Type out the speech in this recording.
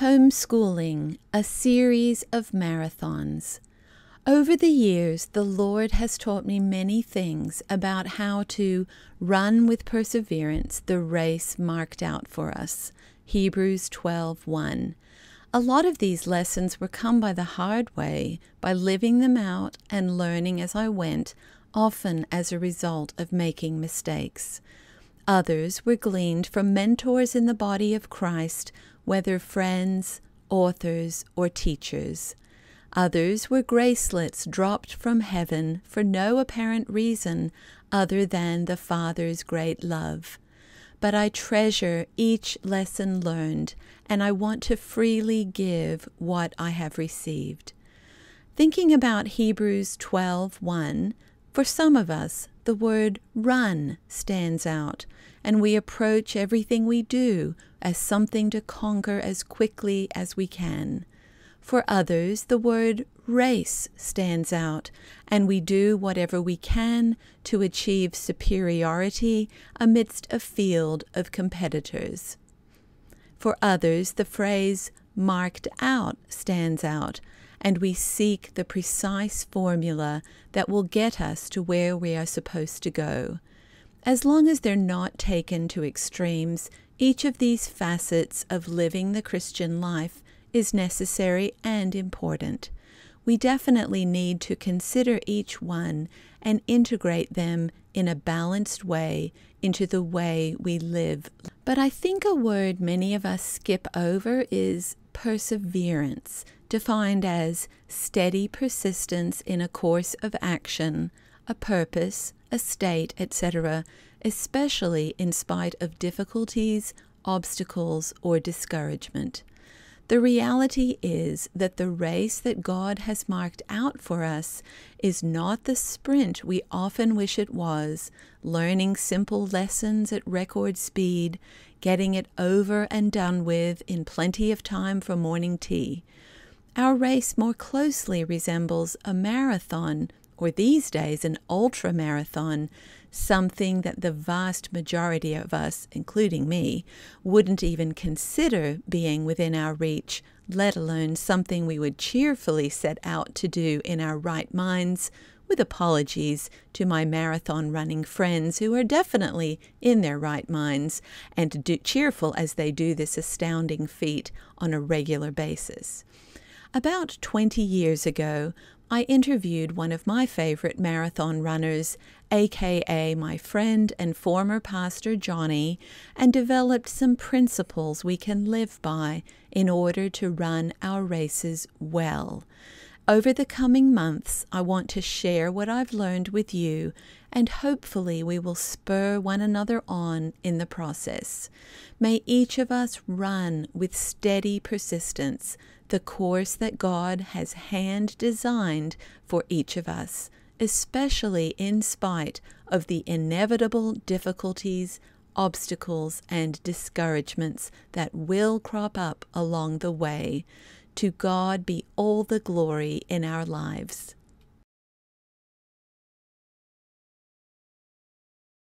Homeschooling, a series of marathons. Over the years, the Lord has taught me many things about how to run with perseverance the race marked out for us. Hebrews 12:1. A lot of these lessons were come by the hard way, by living them out and learning as I went, often as a result of making mistakes. Others were gleaned from mentors in the body of Christ, whether friends, authors, or teachers. Others were gracelets dropped from heaven for no apparent reason other than the Father's great love. But I treasure each lesson learned, and I want to freely give what I have received. Thinking about Hebrews 12:1, for some of us, the word run stands out, and we approach everything we do as something to conquer as quickly as we can. For others, the word race stands out, and we do whatever we can to achieve superiority amidst a field of competitors. For others, the phrase marked out stands out, and we seek the precise formula that will get us to where we are supposed to go. As long as they're not taken to extremes, each of these facets of living the Christian life is necessary and important. We definitely need to consider each one and integrate them in a balanced way into the way we live. But I think a word many of us skip over is perseverance defined as steady persistence in a course of action, a purpose, a state, etc., especially in spite of difficulties, obstacles, or discouragement. The reality is that the race that God has marked out for us is not the sprint we often wish it was, learning simple lessons at record speed, getting it over and done with in plenty of time for morning tea. Our race more closely resembles a marathon, or these days an ultra marathon, something that the vast majority of us, including me, wouldn't even consider being within our reach, let alone something we would cheerfully set out to do in our right minds, with apologies to my marathon running friends who are definitely in their right minds and do, cheerful as they do this astounding feat on a regular basis. About 20 years ago, I interviewed one of my favorite marathon runners, aka my friend and former pastor Johnny, and developed some principles we can live by in order to run our races well. Over the coming months, I want to share what I've learned with you, and hopefully, we will spur one another on in the process. May each of us run with steady persistence the course that God has hand designed for each of us, especially in spite of the inevitable difficulties, obstacles, and discouragements that will crop up along the way. To God be all the glory in our lives.